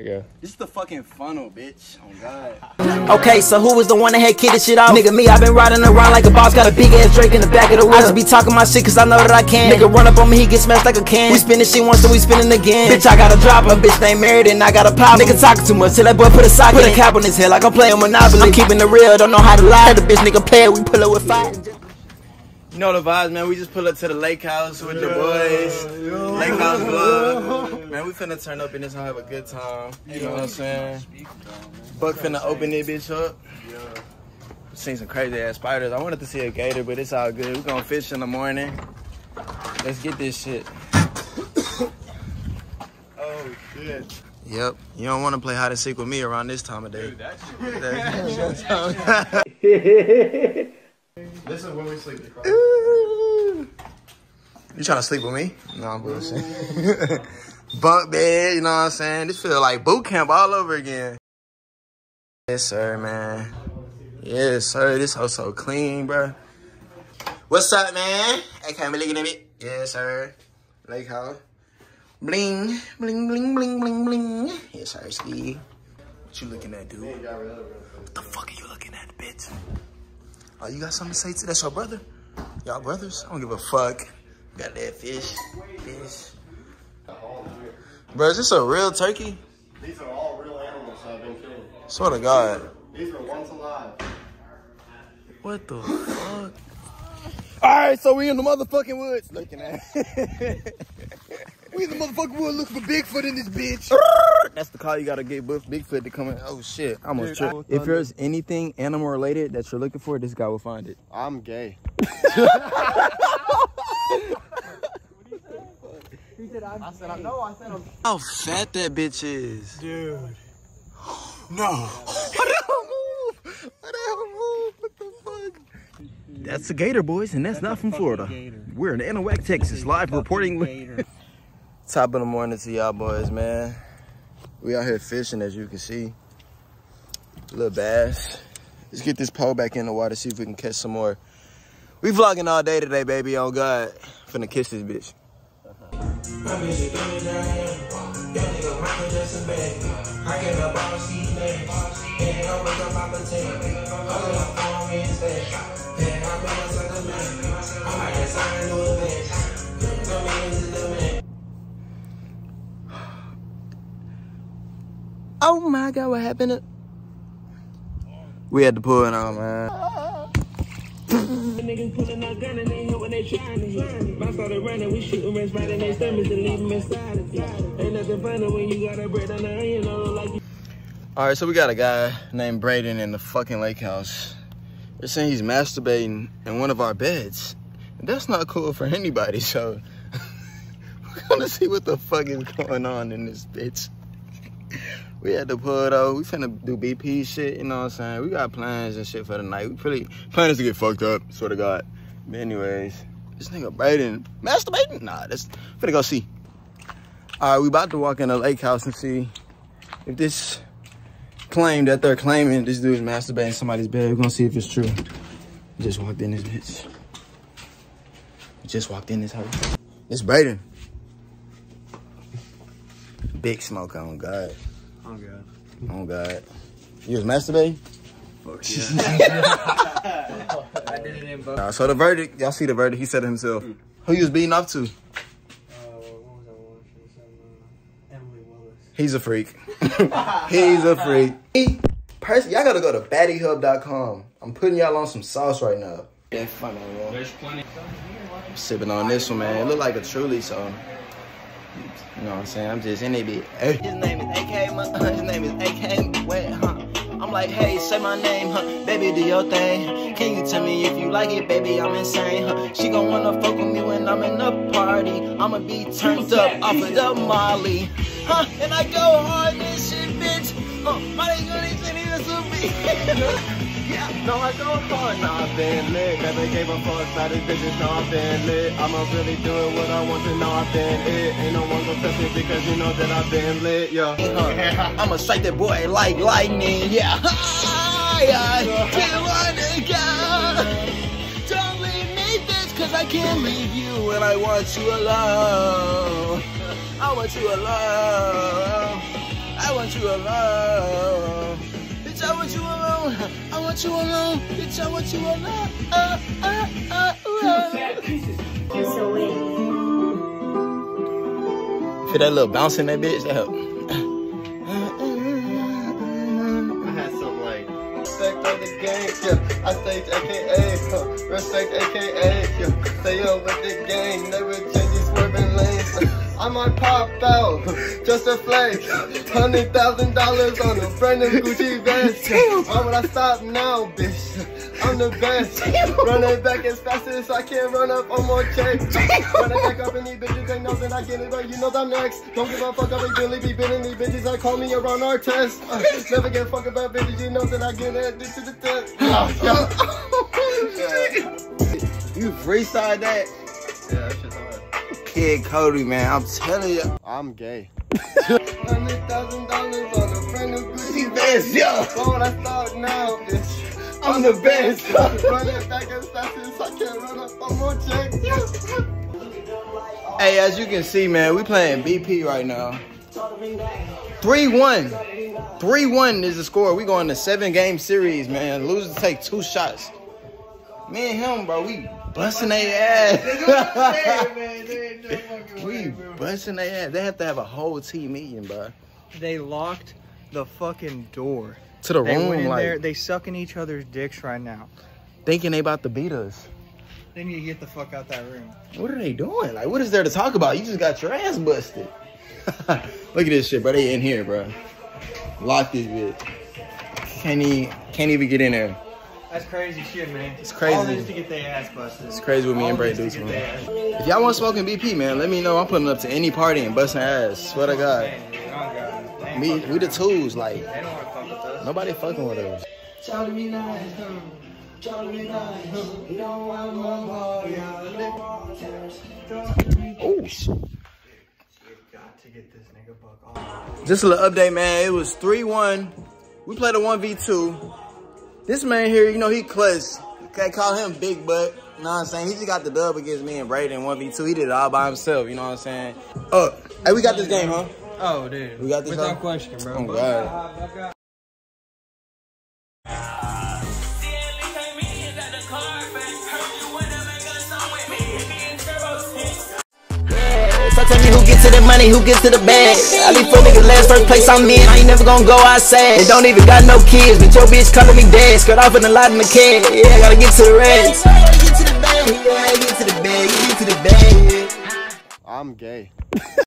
Yeah. This is the fucking funnel, bitch. Oh God. Okay, so who was the one that had kicked this shit off? Nigga, me, I been riding around like a boss, got a big ass Drake in the back of the wheel. I just be talking my shit cause I know that I can. Nigga, run up on me, he get smashed like a can. We spin this shit once, then we spinning again. Bitch, I got a drop, a bitch ain't married and I got a pop. Nigga talking too much till that boy put a sock Put a cap on his head like I'm playing Monopoly. I'm keeping it real, don't know how to lie. The bitch nigga play it, we pull up with fire. You know the vibes, man. We just pull up to the lake house with the boys. Lake house club. Man, we finna turn up in this and have a good time. You know what I'm saying? Buc finna open this bitch up. Yeah. Seen some crazy ass spiders. I wanted to see a gator, but it's all good. We gonna fish in the morning. Let's get this shit. Oh shit. Yep. You don't want to play hide and seek with me around this time of day. This is when we sleep. You trying to sleep with me? No, I'm bullshit. Bunk bed, you know what I'm saying? This feel like boot camp all over again. Yes, sir, man. Yes, sir. This house so clean, bro. What's up, man? Hey, can we looking at it? Yes, sir. Lake how? Bling, bling, bling, bling, bling, bling. Yes, sir, ski. What you looking at, dude? What the fuck are you looking at, bitch? Oh, you got something to say to that's your brother? Y'all brothers? I don't give a fuck. Got that fish. Fish. Bro, is this a real turkey? These are all real animals I've been killing. Swear to God. These are once alive. What the fuck? Alright, so we in the motherfucking woods looking at. we in the motherfucking woods looking for Bigfoot in this bitch. That's the call you gotta get Buff Bigfoot to come in. Oh shit, I almost tripped. If there's anything animal related that you're looking for, this guy will find it. I'm gay. I said I know. I said I'm. How fat that bitch is. Dude. No. What the hell move? What the hell move? What the fuck? That's a gator, boys, and that's, not from Florida. We're in Anahuac, Texas, live reporting. Top of the morning to y'all boys, man. We out here fishing, as you can see. Little bass. Let's get this pole back in the water, see if we can catch some more. We vlogging all day today, baby, on God. Finna kiss this bitch. Oh my God, what happened? We had to pull it out, man. Niggas pulling out gun and they hit when they trying to hit. I started running, we shooting rats right in their stomachs and leave them inside. Ain't nothing funny when you got a bread on the onion, like you. All right, so we got a guy named Braden in the fucking lake house. They're saying he's masturbating in one of our beds. That's not cool for anybody, so we're gonna see what the fuck is going on in this bitch. We had to pull though. We finna do BP shit, you know what I'm saying? We got plans and shit for the night. We pretty plans to get fucked up, swear to God. But anyways, this nigga Braden masturbating? Nah, that's finna go see. All right, we about to walk in the lake house and see if this claim that they're claiming this dude's masturbating somebody's bed. We're gonna see if it's true. We just walked in this bitch. We just walked in this house. It's Braden. Big smoke on God. Oh god. Oh God. You was masturbating? I did it in both. Uh, so the verdict, y'all see the verdict. He said it himself. Who you was beating off to? Uh, what was that one? Was uh, Emily Willis. He's a freak. He's a freak. Person, y'all gotta go to battyhub.com. I'm putting y'all on some sauce right now. Yeah, funny, man. There's plenty. I'm sipping on this one, man. It look like a truly, so. You know what I'm saying? I'm just in it. Hey. His name is AK, my, his name is AK, wait, huh? I'm like, hey, say my name, huh? Baby, do your thing. Can you tell me if you like it, baby? I'm insane, huh? She gon' wanna fuck with me when I'm in the party. I'ma be turned up off of the Molly, huh? And I go hard this shit, bitch. Uh, my nigga, they said he was me. No, I hard. Nah, I've lit. Never gave a fuck about these bitches. No, I've been lit. I'ma really do it what I want to know. I've been it. Ain't no one gonna touch it because you know that I've been lit. Yeah. Uh, I'ma strike that boy like lightning, yeah. yeah. Till I go. Don't leave me, bitch, cause I can't leave you and I want you alone. I want you alone. I want you alone. I want you alone. Bitch, I want you alone. Uh, uh, uh, uh. You're so weird. Feel that little bounce in that bitch? That help. I had some like respect on the game, yeah. I stage AKA, huh. respect AKA, yeah. Stay up with the game, never change these swerving lanes. I might pop out, just a flake. Hundred thousand dollars on a brand new Gucci vest. Why would I stop now, bitch? I'm the best. Running back as fast as I can, run up on more checks. Running back up in these bitches, they know that I get it, but you know that I'm next. Don't give a fuck, I be Billy, be bidding these bitches. I call me around our test. Uh, never get fuck about bitches, you know that I get it. This to the test. You freestyle that? Yeah, that shit's hard. Kid Cody, man, I'm telling you. I'm gay. Hundred thousand dollars on a brand new Gucci Best, yo. Why I start now, bitch? I'm the best. Running back as fast as I can, run up on more checks. Hey, as you can see, man, we playing BP right now. 3-1. 3-1 is the score. We going to seven game series, man. Losers take two shots. Me and him, bro, we busting their ass. we busting their ass. They have to have a whole team meeting, bro. They locked the fucking door. To the They room, went in like there. They sucking each other's dicks right now. thinking they about to beat us. They need to get the fuck out that room. What are they doing? Like, what is there to talk about? You just got your ass busted. Look at this shit, bro. They in here, bro. Lock this bitch. Can't even, can't even get in there. That's crazy shit, man. It's crazy. All this to get their ass busted. It's crazy what me and Bray do to him. If y'all want smoking BP, man, let me know. I'm putting up to any party and busting ass. Swear to God. Oh, me, we the tools. Like, They don't want to fuck with us. nobody fucking with us. Oh, shit. Got to get this nigga buck off. Just a little update, man. It was 3-1. We played a 1v2. This man here, you know, he clutch. Can't call him big butt. You know what I'm saying? He just got the dub against me and Brayden 1v2. He did it all by himself, you know what I'm saying? Uh, hey, we got this game, huh? Oh, dude. We got this, Without huh? question, bro. Oh, God. Gets to the money, who gets to the bag. I leave four niggas last first place I'm in. I ain't never gonna go outside. They don't even got no kids, but your bitch calling me dad. Skirt off in the lot in the can. Yeah, I gotta get to the. Get get get bag. I'm gay.